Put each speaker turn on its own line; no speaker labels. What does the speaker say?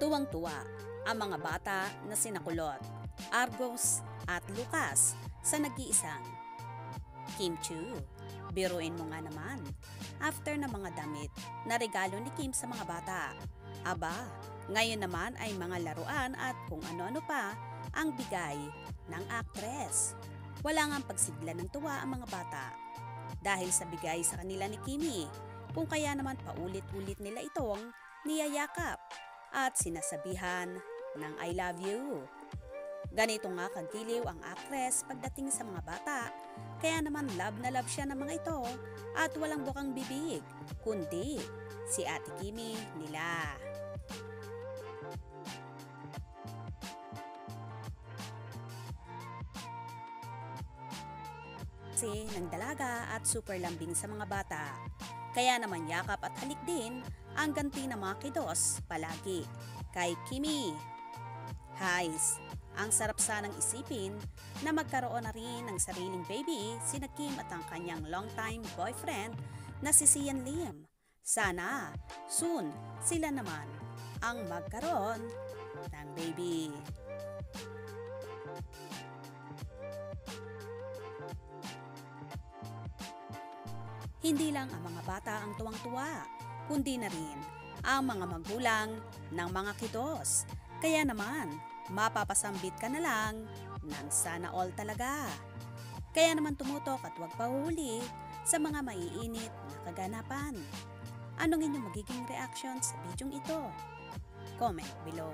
Tuwang-tuwa ang mga bata na sinakulot, Argos at Lucas sa nag-iisang Kim Chu. Biruin mo nga naman. After na mga damit na regalo ni Kim sa mga bata. Aba, ngayon naman ay mga laruan at kung ano-ano pa ang bigay ng actress. Wala nga pagsigla ng tuwa ang mga bata dahil sa bigay sa kanila ni Kimi kung kaya naman paulit-ulit nila itong niyayakap at sinasabihan ng I love you. Ganito nga kagiliw ang actress pagdating sa mga bata, kaya naman love na love siya ng mga ito at walang bukang bibig, kundi si Ate Kimi nila. Kasi ng dalaga at super lambing sa mga bata. Kaya naman yakap at halik din ang ganti ng mga kidos palagi kay Kimi. Highs, ang sarap sanang isipin na magkaroon na rin ng sariling baby sina Kim at ang kanyang longtime boyfriend na si Sian Lim. Sana, soon, sila naman ang magkaroon ng baby. Hindi lang ang mga bata ang tuwang-tuwa, kundi na rin ang mga magulang ng mga kidos. Kaya naman, mapapasambit ka na lang ng sana all talaga. Kaya naman tumutok at huwag pahuli sa mga maiinit na kaganapan. Anong inyong magiging reaction sa bidyong ito? Comment below.